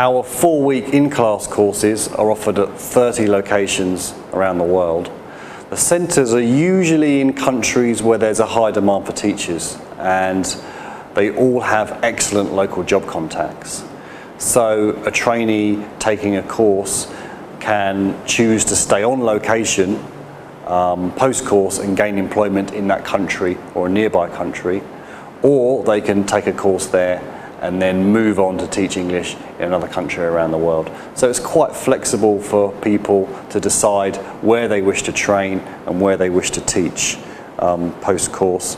Our four-week in-class courses are offered at 30 locations around the world. The centres are usually in countries where there's a high demand for teachers and they all have excellent local job contacts. So a trainee taking a course can choose to stay on location um, post-course and gain employment in that country or a nearby country, or they can take a course there and then move on to teach English in another country around the world. So it's quite flexible for people to decide where they wish to train and where they wish to teach um, post-course.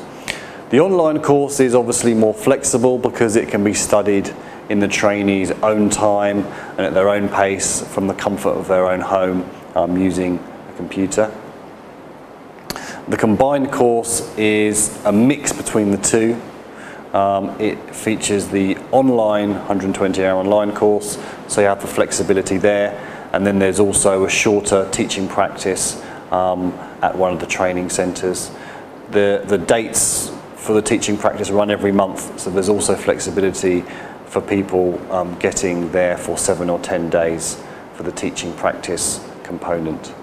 The online course is obviously more flexible because it can be studied in the trainee's own time and at their own pace from the comfort of their own home um, using a computer. The combined course is a mix between the two. Um, it features the online 120 hour online course, so you have the flexibility there. And then there's also a shorter teaching practice um, at one of the training centres. The, the dates for the teaching practice run every month, so there's also flexibility for people um, getting there for seven or ten days for the teaching practice component.